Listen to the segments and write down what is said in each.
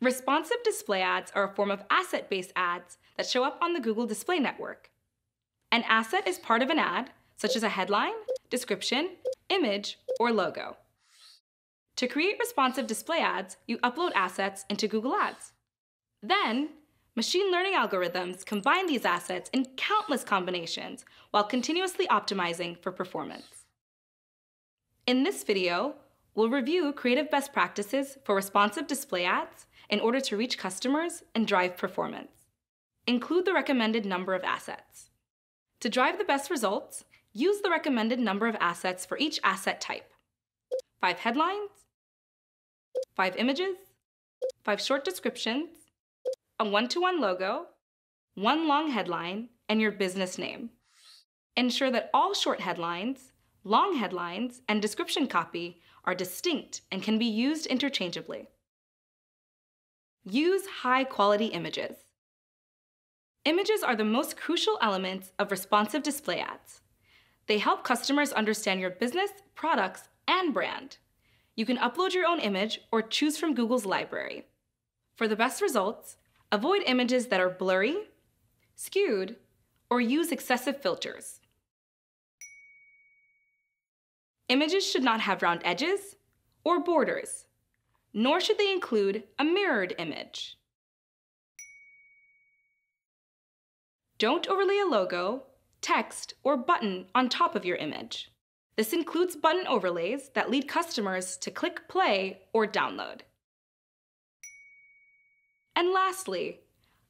Responsive display ads are a form of asset-based ads that show up on the Google Display Network. An asset is part of an ad, such as a headline, description, image, or logo. To create responsive display ads, you upload assets into Google Ads. Then, machine learning algorithms combine these assets in countless combinations while continuously optimizing for performance. In this video, we'll review creative best practices for responsive display ads in order to reach customers and drive performance. Include the recommended number of assets. To drive the best results, use the recommended number of assets for each asset type. Five headlines, five images, five short descriptions, a one-to-one -one logo, one long headline, and your business name. Ensure that all short headlines, long headlines, and description copy are distinct and can be used interchangeably. Use high-quality images. Images are the most crucial elements of responsive display ads. They help customers understand your business, products, and brand. You can upload your own image or choose from Google's library. For the best results, avoid images that are blurry, skewed, or use excessive filters. Images should not have round edges or borders nor should they include a mirrored image. Don't overlay a logo, text, or button on top of your image. This includes button overlays that lead customers to click play or download. And lastly,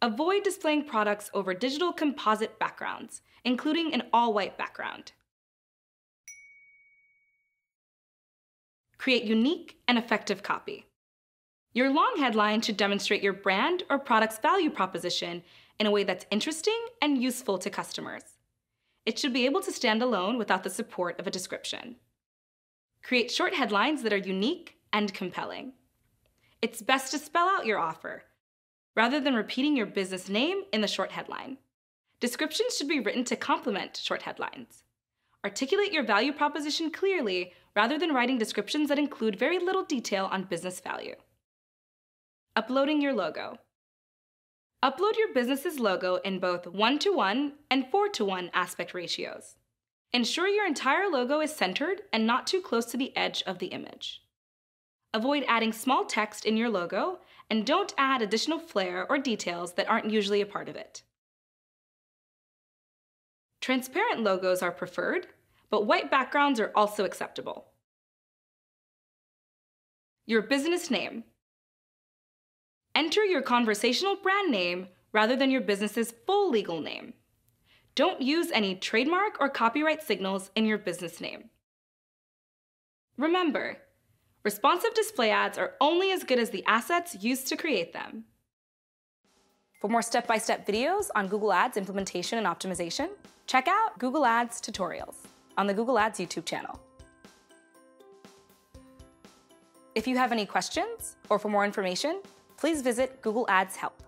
avoid displaying products over digital composite backgrounds, including an all-white background. Create unique and effective copy. Your long headline should demonstrate your brand or product's value proposition in a way that's interesting and useful to customers. It should be able to stand alone without the support of a description. Create short headlines that are unique and compelling. It's best to spell out your offer, rather than repeating your business name in the short headline. Descriptions should be written to complement short headlines. Articulate your value proposition clearly rather than writing descriptions that include very little detail on business value. Uploading your logo. Upload your business's logo in both 1 to 1 and 4 to 1 aspect ratios. Ensure your entire logo is centered and not too close to the edge of the image. Avoid adding small text in your logo and don't add additional flair or details that aren't usually a part of it. Transparent logos are preferred, but white backgrounds are also acceptable. Your business name. Enter your conversational brand name rather than your business's full legal name. Don't use any trademark or copyright signals in your business name. Remember, responsive display ads are only as good as the assets used to create them. For more step-by-step -step videos on Google Ads implementation and optimization, check out Google Ads tutorials on the Google Ads YouTube channel. If you have any questions or for more information, please visit Google Ads Help.